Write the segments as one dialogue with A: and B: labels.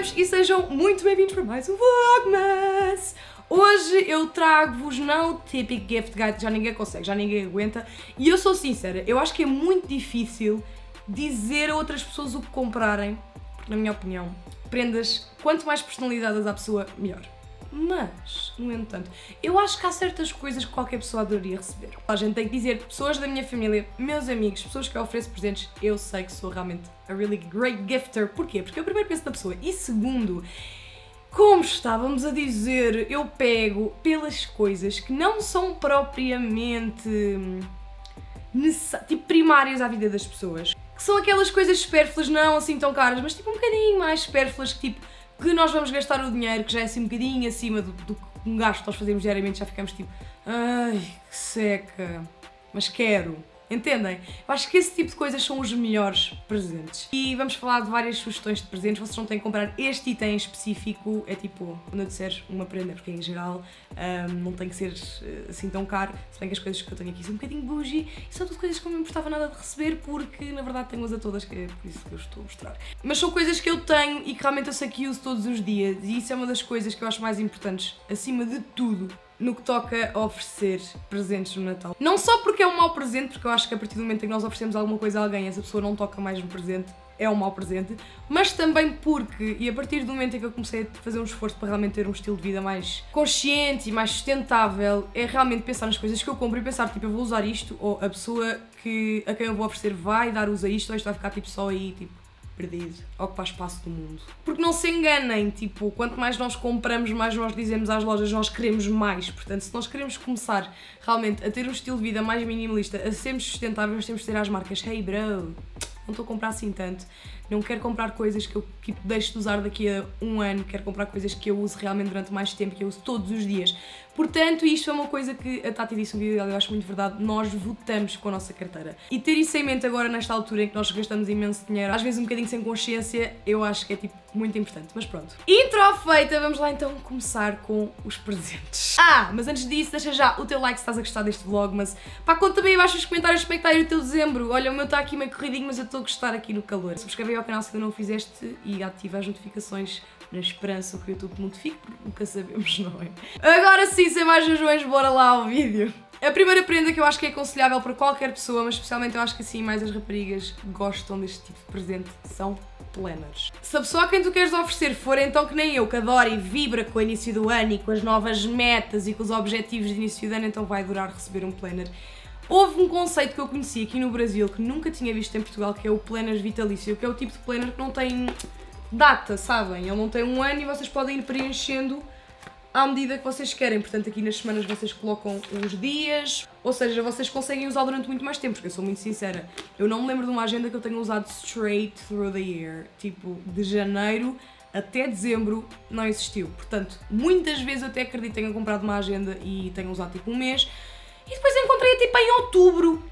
A: e sejam muito bem-vindos para mais um Vlogmas! Hoje eu trago-vos não o típico gift guide, já ninguém consegue, já ninguém aguenta. E eu sou sincera, eu acho que é muito difícil dizer a outras pessoas o que comprarem, porque na minha opinião, prendas, quanto mais personalizadas à pessoa, melhor. Mas, no entanto, eu acho que há certas coisas que qualquer pessoa adoraria receber. A gente tem que dizer, pessoas da minha família, meus amigos, pessoas que eu ofereço presentes, eu sei que sou realmente a really great gifter. Porquê? Porque eu primeiro penso na pessoa e segundo, como estávamos a dizer, eu pego pelas coisas que não são propriamente hum, tipo, primárias à vida das pessoas. Que são aquelas coisas supérfluas, não assim tão caras, mas tipo um bocadinho mais supérfluas que tipo que nós vamos gastar o dinheiro que já é assim um bocadinho acima do, do um gasto que nós fazemos diariamente, já ficamos tipo, ai, que seca, mas quero. Entendem? Eu acho que esse tipo de coisas são os melhores presentes. E vamos falar de várias sugestões de presentes. Vocês não têm que comprar este item específico. É tipo, quando eu disser uma prenda, porque em geral um, não tem que ser eh, assim tão caro. Se bem que as coisas que eu tenho aqui são um bocadinho bougie. E são tudo coisas que não me importava nada de receber, porque na verdade tenho-as a todas, que é por isso que eu estou a mostrar. Mas são coisas que eu tenho e que realmente eu sei que uso todos os dias. E isso é uma das coisas que eu acho mais importantes, acima de tudo no que toca a oferecer presentes no Natal. Não só porque é um mau presente, porque eu acho que a partir do momento em que nós oferecemos alguma coisa a alguém, essa pessoa não toca mais no presente, é um mau presente, mas também porque, e a partir do momento em que eu comecei a fazer um esforço para realmente ter um estilo de vida mais consciente e mais sustentável, é realmente pensar nas coisas que eu compro e pensar, tipo, eu vou usar isto, ou a pessoa que, a quem eu vou oferecer vai dar uso a isto, ou isto vai ficar tipo só aí, tipo, perdido, ocupar espaço do mundo. Porque não se enganem, tipo, quanto mais nós compramos, mais nós dizemos às lojas, nós queremos mais. Portanto, se nós queremos começar realmente a ter um estilo de vida mais minimalista, a sermos sustentáveis, temos de ter às marcas, hey bro, não estou a comprar assim tanto, não quero comprar coisas que eu tipo, deixo de usar daqui a um ano, quero comprar coisas que eu uso realmente durante mais tempo, que eu uso todos os dias. Portanto, isto é uma coisa que a Tati disse no vídeo dela, eu acho muito verdade, nós votamos com a nossa carteira. E ter isso em mente agora, nesta altura em que nós gastamos imenso dinheiro, às vezes um bocadinho sem consciência, eu acho que é tipo muito importante, mas pronto. Intro feita, vamos lá então começar com os presentes. Ah, mas antes disso, deixa já o teu like se estás a gostar deste vlog, mas pá, conta também abaixo nos comentários como é que está aí o teu dezembro. Olha, o meu está aqui meio corridinho, mas eu estou a gostar aqui no calor. Subscreve ao canal se ainda não o fizeste e ativa as notificações na esperança que o YouTube notifique, porque nunca sabemos, não é? Agora sim, sem mais jejões, bora lá ao vídeo. A primeira prenda que eu acho que é aconselhável para qualquer pessoa, mas especialmente eu acho que assim mais as raparigas gostam deste tipo de presente, são planners. Se a pessoa a quem tu queres oferecer for então que nem eu, que adora e vibra com o início do ano e com as novas metas e com os objetivos de início do ano, então vai adorar receber um planner. Houve um conceito que eu conheci aqui no Brasil que nunca tinha visto em Portugal, que é o planner vitalício, que é o tipo de planner que não tem data, sabem? Ele não tem um ano e vocês podem ir preenchendo à medida que vocês querem. Portanto, aqui nas semanas vocês colocam os dias, ou seja, vocês conseguem usar durante muito mais tempo, porque eu sou muito sincera. Eu não me lembro de uma agenda que eu tenha usado straight through the year, tipo, de janeiro até dezembro não existiu. Portanto, muitas vezes eu até acredito que tenha comprado uma agenda e tenha usado tipo um mês, e depois encontrei tipo em outubro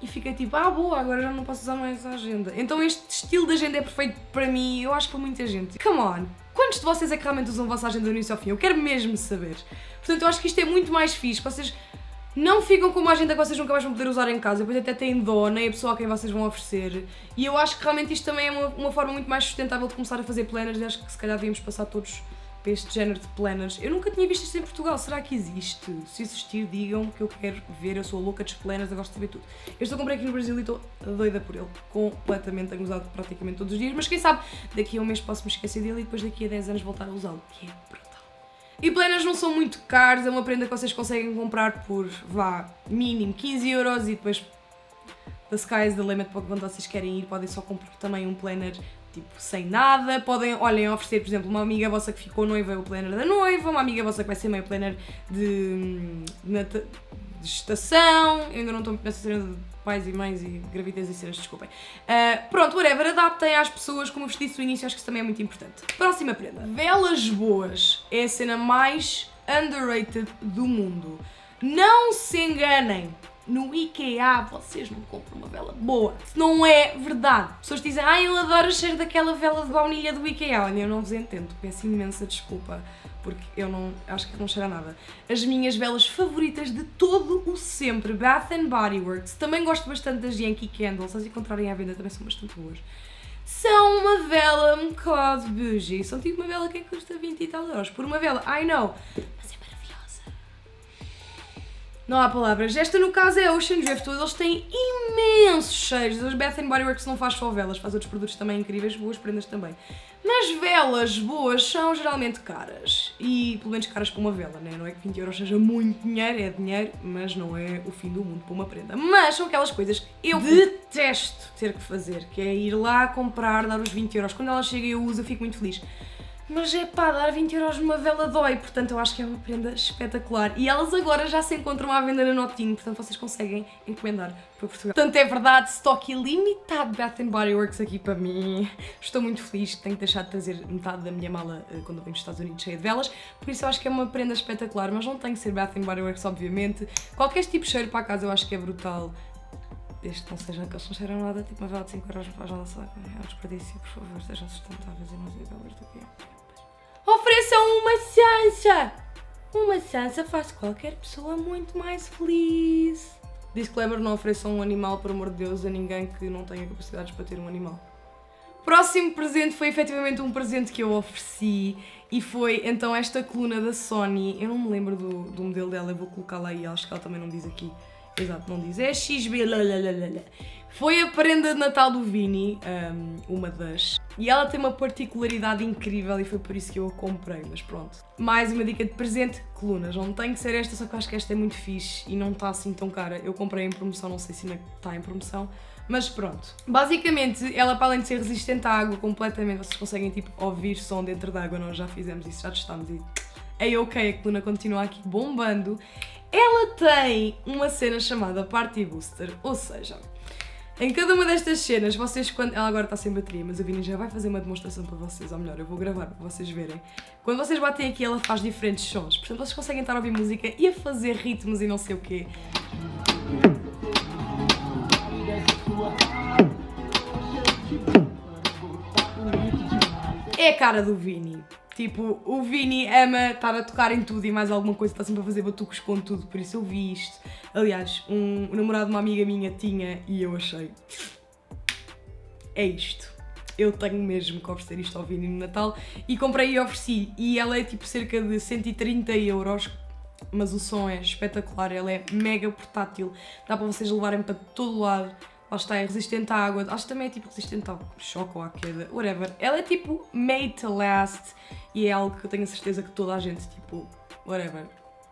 A: e fiquei tipo, ah boa, agora já não posso usar mais a agenda. Então este estilo de agenda é perfeito para mim eu acho que para muita gente. Come on! Quantos de vocês é que realmente usam a vossa agenda do início ao fim? Eu quero mesmo saber. Portanto, eu acho que isto é muito mais fixe. Vocês não ficam com uma agenda que vocês nunca mais vão poder usar em casa, depois até têm dó, nem a pessoa a quem vocês vão oferecer. E eu acho que realmente isto também é uma, uma forma muito mais sustentável de começar a fazer planners e acho que se calhar devíamos passar todos para este género de planners. Eu nunca tinha visto isto em Portugal, será que existe? Se existir, digam que eu quero ver, eu sou louca de planners, eu gosto de ver tudo. Estou a comprar aqui no Brasil e estou doida por ele, completamente, tenho usado praticamente todos os dias, mas quem sabe, daqui a um mês posso me esquecer dele e depois daqui a 10 anos voltar a usá-lo, que é brutal. E planners não são muito caros, é uma prenda que vocês conseguem comprar por, vá, mínimo 15 euros e depois the sky is the limit para quando vocês querem ir, podem só comprar também um planner tipo, sem nada. Podem, olhem, oferecer, por exemplo, uma amiga vossa que ficou noiva é o planner da noiva, uma amiga vossa que vai ser meio planner de, de, de estação. Eu ainda não estou nessa cena de pais e mães e gravidez e cenas, desculpem. Uh, pronto, whatever, adaptem às pessoas, como disse no início, acho que isso também é muito importante. Próxima prenda. Velas boas é a cena mais underrated do mundo. Não se enganem, no IKEA vocês não compram uma vela boa. Não é verdade. Pessoas dizem, ah, eu adoro o cheiro daquela vela de baunilha do IKEA. Olha, eu não vos entendo. Peço imensa desculpa, porque eu não, acho que não cheira nada. As minhas velas favoritas de todo o sempre, Bath and Body Works. Também gosto bastante das Yankee Candles, se as encontrarem à venda também são bastante boas. são uma vela um bocado bougie. São tipo uma vela que custa 20 e tal euros. Por uma vela, I know. Mas é. Não há palavras. Esta, no caso, é Ocean Driftwood. Eles têm imensos cheiros. As Bath Body Works não faz só velas, faz outros produtos também incríveis, boas prendas também. Mas velas boas são geralmente caras. E pelo menos caras para uma vela, né? Não é que 20 euros seja muito dinheiro, é dinheiro, mas não é o fim do mundo para uma prenda. Mas são aquelas coisas que eu detesto ter que fazer, que é ir lá comprar, dar os 20 euros. Quando ela chega e eu uso, eu fico muito feliz. Mas é pá, dar 20 euros numa vela dói, portanto eu acho que é uma prenda espetacular. E elas agora já se encontram à venda na Notinho, portanto vocês conseguem encomendar para Portugal. Portanto é verdade, estoque ilimitado de Bath Body Works aqui para mim. Estou muito feliz, tenho que deixar de trazer metade da minha mala uh, quando eu venho dos Estados Unidos cheia de velas, por isso eu acho que é uma prenda espetacular, mas não tem que ser Bath Body Works, obviamente. Qualquer tipo de cheiro para a casa eu acho que é brutal. Desde que não sejam que eles não cheiram nada, tipo uma vela de 5 euros não faz nada, sabe? É um desperdício, por favor, sejam sustentáveis e não velas do que é. Ofereçam uma Sansa! Uma Sansa faz qualquer pessoa muito mais feliz. Disclaimer, não ofereçam um animal, por amor de Deus, a ninguém que não tenha capacidades para ter um animal. Próximo presente foi efetivamente um presente que eu ofereci e foi então esta coluna da Sony. Eu não me lembro do, do modelo dela, eu vou colocá-la aí, acho que ela também não diz aqui. Exato, não diz. É XB. Foi a prenda de Natal do Vini, um, uma das. E ela tem uma particularidade incrível e foi por isso que eu a comprei, mas pronto. Mais uma dica de presente, colunas. Não tem que ser esta, só que acho que esta é muito fixe e não está assim tão cara. Eu comprei em promoção, não sei se ainda está em promoção. Mas pronto. Basicamente, ela para além de ser resistente à água completamente, vocês conseguem tipo ouvir som dentro da água, nós já fizemos isso, já testámos e é ok, a coluna continua aqui bombando. Ela tem uma cena chamada Party Booster, ou seja, em cada uma destas cenas, vocês quando. Ela agora está sem bateria, mas a Vini já vai fazer uma demonstração para vocês, ou melhor, eu vou gravar para vocês verem. Quando vocês batem aqui, ela faz diferentes sons. Portanto, vocês conseguem estar a ouvir música e a fazer ritmos e não sei o quê. É a cara do Vini. Tipo, o Vini ama estar a tocar em tudo e mais alguma coisa, está sempre a fazer batucos com tudo, por isso eu vi isto. Aliás, um, namorado de uma amiga minha tinha e eu achei. É isto. Eu tenho mesmo que oferecer isto ao Vini no Natal e comprei e ofereci. E ela é tipo cerca de 130 euros, mas o som é espetacular, ela é mega portátil, dá para vocês levarem para todo lado Lá está, é resistente à água. Acho que também é tipo resistente ao choque ou à queda. Whatever. Ela é tipo made to last e é algo que eu tenho a certeza que toda a gente, tipo, whatever.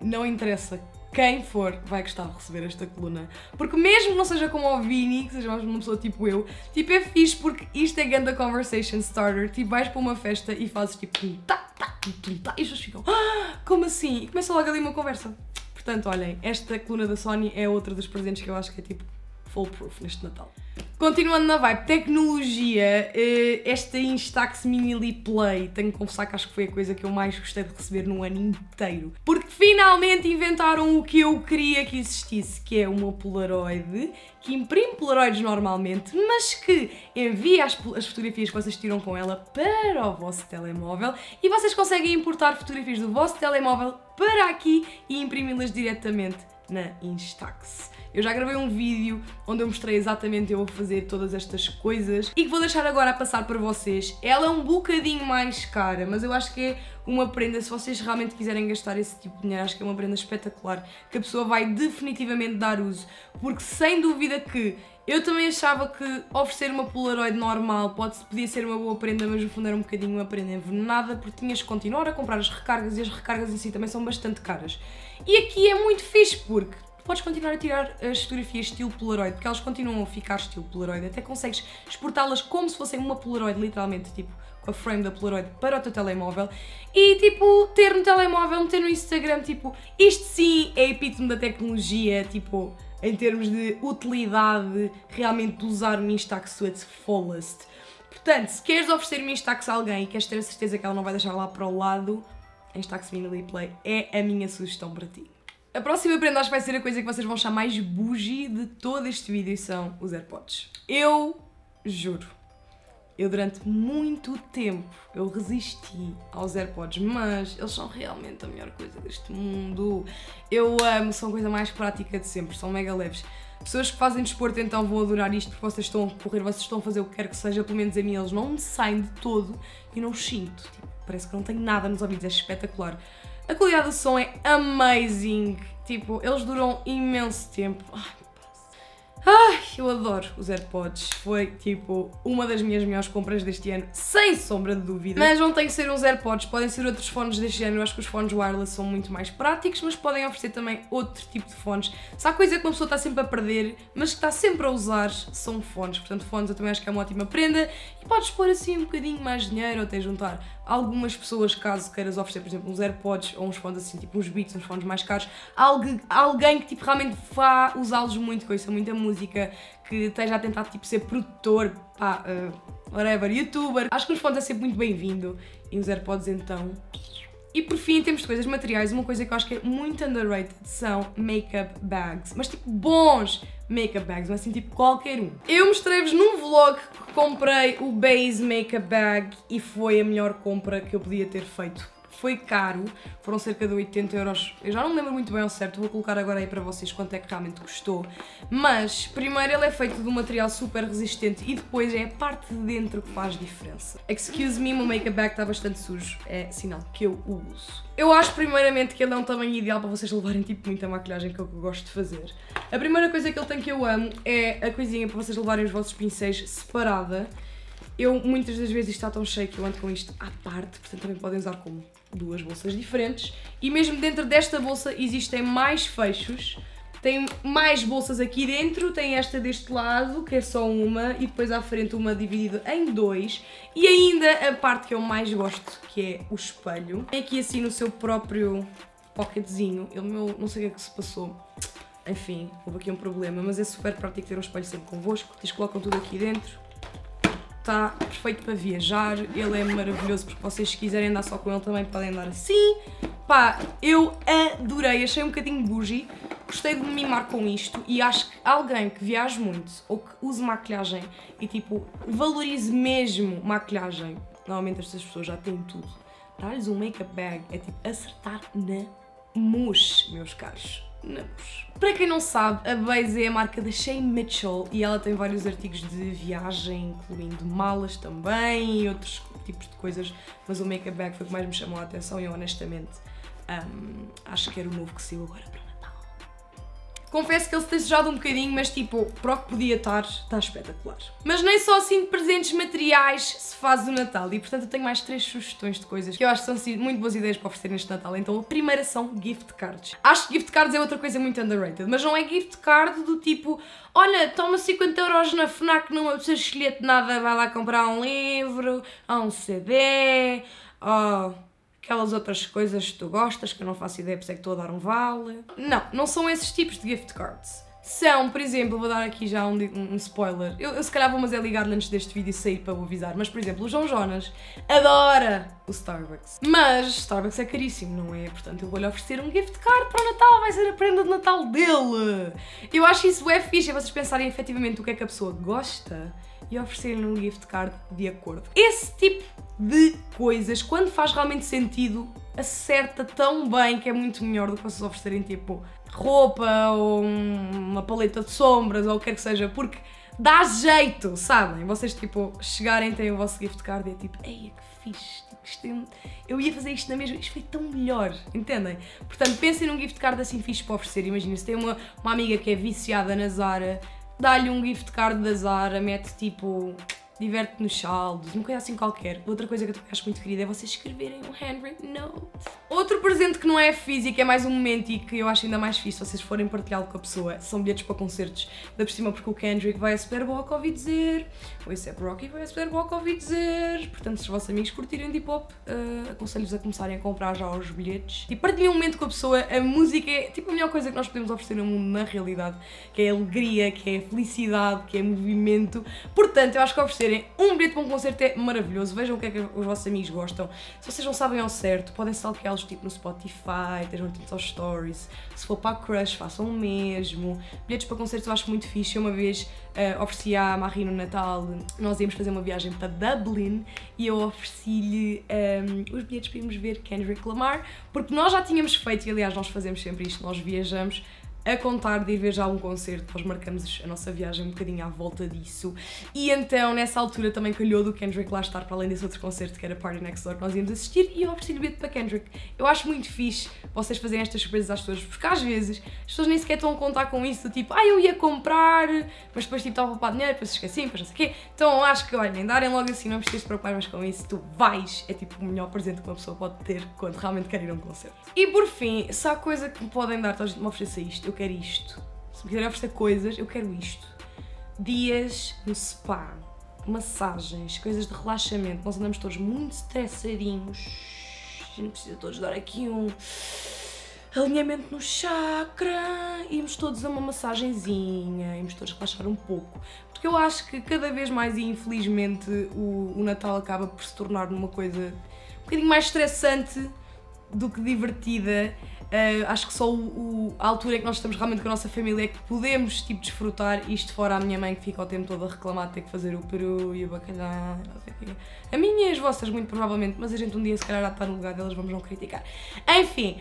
A: Não interessa quem for vai gostar de receber esta coluna. Porque mesmo não seja como o Vini, que seja mais uma pessoa tipo eu, tipo é fixe porque isto é ganda conversation starter. Tipo, vais para uma festa e fazes tipo tá, tá, tá, e pessoas ficam, ah, como assim? E começa logo ali uma conversa. Portanto, olhem, esta coluna da Sony é outra dos presentes que eu acho que é tipo foolproof neste Natal. Continuando na vibe, tecnologia, eh, esta Instax Mini Play, tenho que confessar que acho que foi a coisa que eu mais gostei de receber no ano inteiro. Porque finalmente inventaram o que eu queria que existisse, que é uma Polaroid que imprime Polaroids normalmente, mas que envia as, as fotografias que vocês tiram com ela para o vosso telemóvel e vocês conseguem importar fotografias do vosso telemóvel para aqui e imprimi-las diretamente na Instax. Eu já gravei um vídeo onde eu mostrei exatamente eu a fazer todas estas coisas e que vou deixar agora a passar para vocês. Ela é um bocadinho mais cara, mas eu acho que é uma prenda, se vocês realmente quiserem gastar esse tipo de dinheiro, acho que é uma prenda espetacular, que a pessoa vai definitivamente dar uso, porque sem dúvida que eu também achava que oferecer uma Polaroid normal pode, podia ser uma boa prenda, mas no fundo era um bocadinho uma prenda envenenada, porque tinhas que continuar a comprar as recargas e as recargas em si também são bastante caras. E aqui é muito fixe, porque podes continuar a tirar as fotografias estilo Polaroid, porque elas continuam a ficar estilo Polaroid, até consegues exportá-las como se fossem uma Polaroid, literalmente, tipo, com a frame da Polaroid para o teu telemóvel e, tipo, ter no telemóvel, meter no Instagram, tipo, isto sim é epítome da tecnologia, tipo, em termos de utilidade, realmente de usar o Instax to its fullest. Portanto, se queres oferecer o Instax a alguém e queres ter a certeza que ela não vai deixar lá para o lado, Instax Mini Play é a minha sugestão para ti. A próxima prenda acho que vai ser a coisa que vocês vão achar mais bougie de todo este vídeo e são os AirPods. Eu juro, eu durante muito tempo eu resisti aos AirPods, mas eles são realmente a melhor coisa deste mundo. Eu amo, são a coisa mais prática de sempre, são mega leves. Pessoas que fazem desporto então vão adorar isto porque vocês estão a correr, vocês estão a fazer o que quer que seja, pelo menos a mim eles não me saem de todo e não sinto. Tipo, parece que não tenho nada nos ouvidos, é espetacular. A qualidade do som é amazing. Tipo, eles duram imenso tempo. Ai, Ai, eu adoro os AirPods. Foi tipo uma das minhas melhores compras deste ano, sem sombra de dúvida. Mas não tem que ser uns AirPods, podem ser outros fones deste ano. Eu acho que os fones wireless são muito mais práticos, mas podem oferecer também outro tipo de fones. Se há coisa que uma pessoa está sempre a perder, mas que está sempre a usar, são fones. Portanto, fones eu também acho que é uma ótima prenda e podes pôr assim um bocadinho mais dinheiro ou até juntar algumas pessoas, caso queiras oferecer, por exemplo, uns AirPods ou uns fones assim, tipo uns Beats, uns fones mais caros, alguém, alguém que tipo realmente vá usá-los muito, isso, muita música, que esteja a tentar tipo ser produtor, pá, uh, whatever, youtuber. Acho que os fones é sempre muito bem-vindo e os AirPods então. E por fim, temos coisas materiais, uma coisa que eu acho que é muito underrated são makeup bags, mas tipo bons makeup bags, não é assim tipo qualquer um. Eu mostrei-vos num vlog que comprei o Base Makeup Bag e foi a melhor compra que eu podia ter feito foi caro, foram cerca de 80 euros. Eu já não me lembro muito bem ao certo, vou colocar agora aí para vocês quanto é que realmente custou. Mas, primeiro, ele é feito de um material super resistente e depois é a parte de dentro que faz diferença. Excuse me, meu make-up bag está bastante sujo, é sinal que eu o uso. Eu acho, primeiramente, que ele é um tamanho ideal para vocês levarem tipo muita maquilhagem, que é o que eu gosto de fazer. A primeira coisa que ele tem que eu amo é a coisinha para vocês levarem os vossos pincéis separada. Eu, muitas das vezes, isto está tão cheio que eu ando com isto à parte, portanto também podem usar como duas bolsas diferentes. E mesmo dentro desta bolsa existem mais fechos. Tem mais bolsas aqui dentro, tem esta deste lado, que é só uma, e depois à frente uma dividida em dois. E ainda a parte que eu mais gosto, que é o espelho. Tem aqui assim no seu próprio pocketzinho. Ele meu, não sei o que é que se passou. Enfim, houve aqui um problema, mas é super prático ter um espelho sempre convosco. Vocês colocam tudo aqui dentro está perfeito para viajar, ele é maravilhoso porque vocês se quiserem andar só com ele também podem andar assim. Pá, eu adorei, achei um bocadinho bougie, gostei de me mimar com isto e acho que alguém que viaje muito ou que use maquilhagem e tipo valorize mesmo maquilhagem, normalmente estas pessoas já têm tudo, dar-lhes um make-up bag é tipo acertar na mousse, meus caros. Para quem não sabe, a Base é a marca da Shane Mitchell e ela tem vários artigos de viagem, incluindo malas também e outros tipos de coisas, mas o make-up bag foi o que mais me chamou a atenção e honestamente um, acho que era o novo que saiu agora Confesso que ele se tem sujado um bocadinho, mas tipo, para o que podia estar, está espetacular. Mas nem só assim de presentes materiais se faz o Natal e portanto eu tenho mais três sugestões de coisas que eu acho que são assim, muito boas ideias para oferecer neste Natal. Então a primeira são gift cards. Acho que gift cards é outra coisa muito underrated, mas não é gift card do tipo, olha, toma 50 euros na FNAC, não precisa escolher nada, vai lá comprar um livro, um CD, oh aquelas outras coisas que tu gostas, que eu não faço ideia, por isso é que estou a dar um vale. Não, não são esses tipos de gift cards. São, por exemplo, vou dar aqui já um, um spoiler. Eu, eu, se calhar vou mas é ligar antes deste vídeo sair para vos avisar. Mas, por exemplo, o João Jonas adora o Starbucks. Mas Starbucks é caríssimo, não é? Portanto, eu vou-lhe oferecer um gift card para o Natal. Vai ser a prenda de Natal dele. Eu acho isso é fixe, é vocês pensarem efetivamente o que é que a pessoa gosta e oferecerem um gift card de acordo. Esse tipo de coisas, quando faz realmente sentido, acerta tão bem que é muito melhor do que vocês oferecerem tipo roupa ou uma paleta de sombras ou o que quer que seja, porque dá jeito, sabem? Vocês tipo chegarem, têm o vosso gift card e é tipo, ei, que fixe, tipo, é eu ia fazer isto na mesma, isto foi tão melhor, entendem? Portanto, pensem num gift card assim fixe para oferecer. Imagina, se tem uma, uma amiga que é viciada na Zara, dá-lhe um gift card da Zara, mete tipo diverte nos saldos, uma coisa assim qualquer. Outra coisa que eu acho muito querida é vocês escreverem um handwritten note. Outro presente que não é físico, é mais um momento e que eu acho ainda mais fixe se vocês forem partilhá-lo com a pessoa, são bilhetes para concertos. Da por cima porque o Kendrick vai a Superbock ouvi dizer, o A$AP Rocky vai a Superbock ouvi dizer. Portanto, se os vossos amigos curtirem de hip-hop, uh, aconselho-vos a começarem a comprar já os bilhetes. E partilhem um momento com a pessoa, a música é tipo a melhor coisa que nós podemos oferecer no mundo na realidade, que é alegria, que é felicidade, que é movimento. Portanto, eu acho que oferecer um bilhete para um concerto é maravilhoso. Vejam o que é que os vossos amigos gostam. Se vocês não sabem ao certo, podem stalkeá-los tipo no Spotify, estejam atentos aos stories. Se for para a crush, façam o mesmo. Bilhetes para concertos eu acho muito fixe. Eu uma vez uh, ofereci à Marie no Natal, nós íamos fazer uma viagem para Dublin e eu ofereci-lhe um, ehm, os bilhetes para irmos ver Kendrick Lamar, porque nós já tínhamos feito, e aliás nós fazemos sempre isto, nós viajamos a contar de ir ver já um concerto, nós marcamos a nossa viagem um bocadinho à volta disso. E então, nessa altura, também calhou do Kendrick lá estar, para além desse outro concerto que era Party Next Door, que nós íamos assistir, e eu ofereci-lhe bilhete para Kendrick. Eu acho muito fixe vocês fazerem estas surpresas às pessoas, porque às vezes as pessoas nem sequer estão a contar com isso, tipo, ah, eu ia comprar, mas depois tipo, estava a poupar dinheiro, depois esqueci, depois não sei o quê. Então acho que, olhem, darem logo assim, não precisas preocupar mais com isso, tu vais, é tipo o melhor presente que uma pessoa pode ter quando realmente quer ir a um concerto. E por fim, se há coisa que me podem dar, então a gente me oferecer isto, eu quero isto. Se me quiserem oferecer coisas, eu quero isto. Dias no spa, massagens, coisas de relaxamento. Nós andamos todos muito estressadinhos. A gente precisa todos dar aqui um alinhamento no chakra, íamos todos a uma massagenzinha, íamos todos relaxar um pouco. Porque eu acho que cada vez mais, e infelizmente, o, o Natal acaba por se tornar uma coisa um bocadinho mais estressante do que divertida. Uh, acho que só o, o, a altura em que nós estamos realmente com a nossa família é que podemos tipo, desfrutar isto fora a minha mãe que fica o tempo todo a reclamar de ter que fazer o peru e o bacalhau, não sei o quê. A minha e as vossas, muito provavelmente, mas a gente um dia se calhar já está no lugar delas, vamos não criticar. Enfim,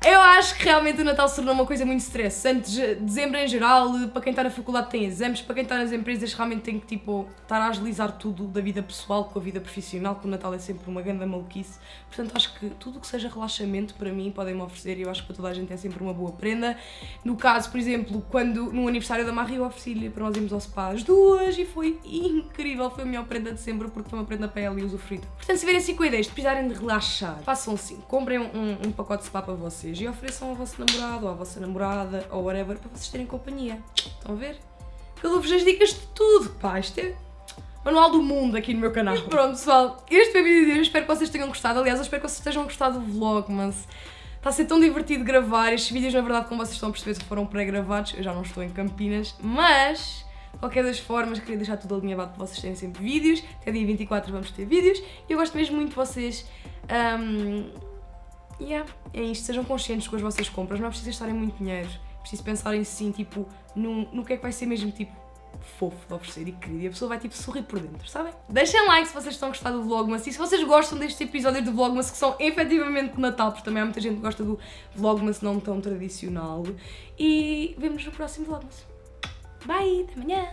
A: eu acho que realmente o Natal se tornou uma coisa muito estressante. Dezembro em geral, para quem está na faculdade tem exames, para quem está nas empresas realmente tem que tipo, estar a agilizar tudo da vida pessoal com a vida profissional, que o Natal é sempre uma grande maluquice. Portanto, acho que tudo que seja relaxamento para mim podem-me oferecer e eu acho que para toda a gente é sempre uma boa prenda. No caso, por exemplo, quando no aniversário da Marie eu ofereci-lhe para nós irmos ao spa as duas e foi incrível, foi a melhor prenda de sempre porque foi uma prenda para ela e usufruída. Portanto, se verem assim com ideias de precisarem de relaxar, façam assim, comprem um, um pacote de spa para vocês vocês e ofereçam ao vosso namorado ou à vossa namorada ou whatever para vocês terem companhia. Estão a ver? Eu dou-vos as dicas de tudo, pá. Isto é manual do mundo aqui no meu canal. E pronto, pessoal, este foi o vídeo de hoje. Espero que vocês tenham gostado. Aliás, eu espero que vocês tenham gostado do vlog, mas está a ser tão divertido gravar. Estes vídeos, na verdade, como vocês estão a perceber, foram pré-gravados. Eu já não estou em Campinas, mas... Qualquer das formas, queria deixar tudo alinhavado para vocês terem sempre vídeos. Até dia 24 vamos ter vídeos. E eu gosto mesmo muito de vocês um, yeah, é isto, sejam conscientes com as vossas compras, não é preciso gastarem muito dinheiro, é preciso pensarem sim, tipo, no que é que vai ser mesmo, tipo, fofo de oferecer e querido, e a pessoa vai, tipo, sorrir por dentro, sabem? Deixem like se vocês estão a gostar do Vlogmas e se vocês gostam deste episódio do Vlogmas, que são efetivamente de Natal, porque também há muita gente que gosta do Vlogmas não tão tradicional, e vemos no próximo Vlogmas. Bye, até amanhã!